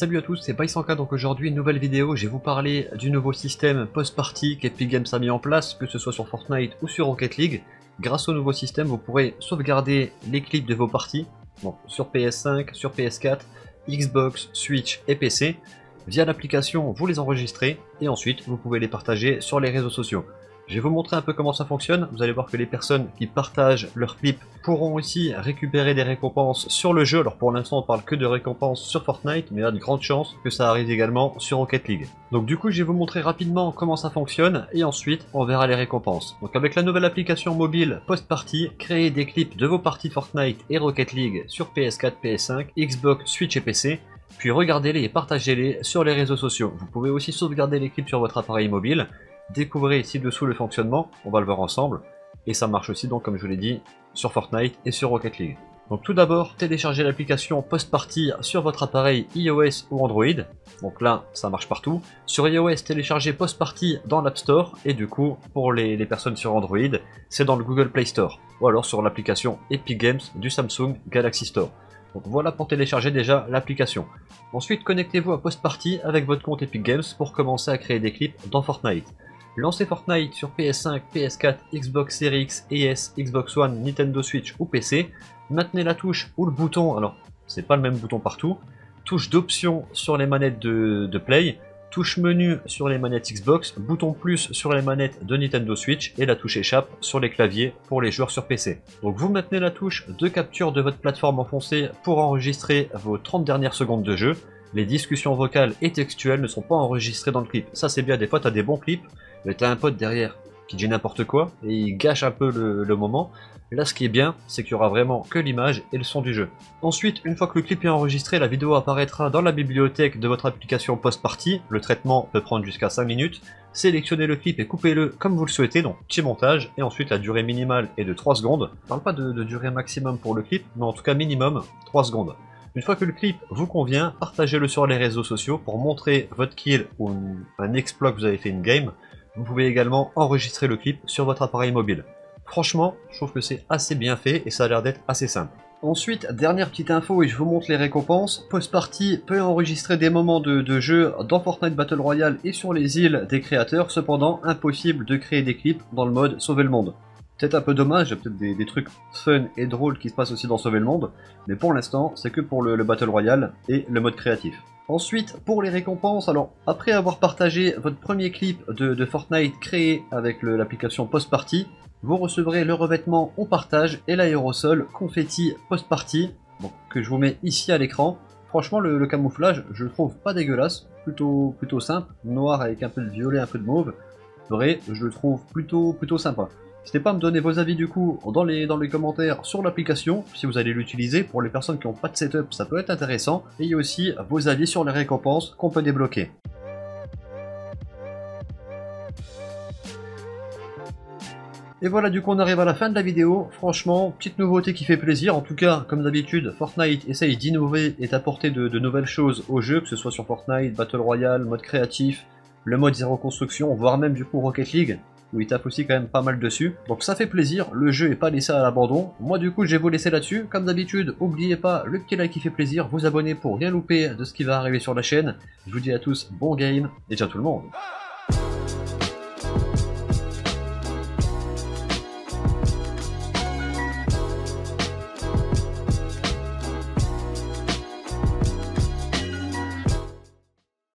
Salut à tous, c'est Paisanka, donc aujourd'hui nouvelle vidéo, je vais vous parler du nouveau système post-party qu'Epic Games a mis en place, que ce soit sur Fortnite ou sur Rocket League. Grâce au nouveau système, vous pourrez sauvegarder les clips de vos parties, sur PS5, sur PS4, Xbox, Switch et PC. Via l'application, vous les enregistrez et ensuite vous pouvez les partager sur les réseaux sociaux. Je vais vous montrer un peu comment ça fonctionne. Vous allez voir que les personnes qui partagent leurs clips pourront aussi récupérer des récompenses sur le jeu. Alors pour l'instant on parle que de récompenses sur Fortnite, mais il y a de grandes chances que ça arrive également sur Rocket League. Donc du coup je vais vous montrer rapidement comment ça fonctionne et ensuite on verra les récompenses. Donc avec la nouvelle application mobile Post Party, créez des clips de vos parties Fortnite et Rocket League sur PS4, PS5, Xbox, Switch et PC puis regardez-les et partagez-les sur les réseaux sociaux. Vous pouvez aussi sauvegarder les clips sur votre appareil mobile, découvrez ci-dessous le fonctionnement, on va le voir ensemble, et ça marche aussi donc comme je vous l'ai dit sur Fortnite et sur Rocket League. Donc tout d'abord, téléchargez l'application Post Party sur votre appareil iOS ou Android. Donc là, ça marche partout. Sur iOS, téléchargez Post Party dans l'App Store. Et du coup, pour les, personnes sur Android, c'est dans le Google Play Store. Ou alors sur l'application Epic Games du Samsung Galaxy Store. Donc voilà pour télécharger déjà l'application. Ensuite, connectez-vous à Post Party avec votre compte Epic Games pour commencer à créer des clips dans Fortnite. Lancez Fortnite sur PS5, PS4, Xbox Series X, S, Xbox One, Nintendo Switch ou PC. Maintenez la touche ou le bouton, alors c'est pas le même bouton partout. Touche d'option sur les manettes de, de Play, touche menu sur les manettes Xbox, bouton plus sur les manettes de Nintendo Switch et la touche échappe sur les claviers pour les joueurs sur PC. Donc vous maintenez la touche de capture de votre plateforme enfoncée pour enregistrer vos 30 dernières secondes de jeu. Les discussions vocales et textuelles ne sont pas enregistrées dans le clip. Ça c'est bien, des fois t'as des bons clips, mais t'as un pote derrière qui dit n'importe quoi et il gâche un peu le, moment. Là, ce qui est bien, c'est qu'il y aura vraiment que l'image et le son du jeu. Ensuite, une fois que le clip est enregistré, la vidéo apparaîtra dans la bibliothèque de votre application post-party. Le traitement peut prendre jusqu'à 5 minutes. Sélectionnez le clip et coupez-le comme vous le souhaitez, donc petit montage. Et ensuite, la durée minimale est de 3 secondes. Je parle pas de, de durée maximum pour le clip, mais en tout cas minimum 3 secondes. Une fois que le clip vous convient, partagez-le sur les réseaux sociaux pour montrer votre kill ou un exploit que vous avez fait une game. Vous pouvez également enregistrer le clip sur votre appareil mobile. Franchement, je trouve que c'est assez bien fait et ça a l'air d'être assez simple. Ensuite, dernière petite info et je vous montre les récompenses. Post Party peut enregistrer des moments de, jeu dans Fortnite Battle Royale et sur les îles des créateurs, cependant impossible de créer des clips dans le mode Sauver le Monde. Peut-être un peu dommage, il y a peut-être des, trucs fun et drôles qui se passent aussi dans Sauver le Monde, mais pour l'instant, c'est que pour le Battle Royale et le mode créatif. Ensuite, pour les récompenses, alors après avoir partagé votre premier clip de, Fortnite créé avec l'application Post Party, vous recevrez le revêtement On Partage et l'aérosol Confetti Post Party, que je vous mets ici à l'écran. Franchement, le, camouflage, je le trouve pas dégueulasse, plutôt, plutôt simple, noir avec un peu de violet, un peu de mauve. Vrai, je le trouve plutôt, plutôt sympa. N'hésitez pas à me donner vos avis du coup dans les, commentaires sur l'application, si vous allez l'utiliser. Pour les personnes qui n'ont pas de setup, ça peut être intéressant. Et il y a aussi vos avis sur les récompenses qu'on peut débloquer. Et voilà, du coup, on arrive à la fin de la vidéo. Franchement, petite nouveauté qui fait plaisir. En tout cas, comme d'habitude, Fortnite essaye d'innover et d'apporter de, de, nouvelles choses au jeu, que ce soit sur Fortnite, Battle Royale, mode créatif, le mode zéro construction, voire même du coup Rocket League où il tape aussi quand même pas mal dessus. Donc ça fait plaisir, le jeu est pas laissé à l'abandon. Moi du coup je vais vous laisser là-dessus. Comme d'habitude, n'oubliez pas le petit like qui fait plaisir, vous abonner pour rien louper de ce qui va arriver sur la chaîne. Je vous dis à tous bon game et ciao tout le monde